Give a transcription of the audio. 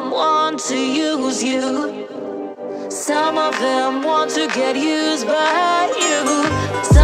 them want to use you. Some of them want to get used by you. Some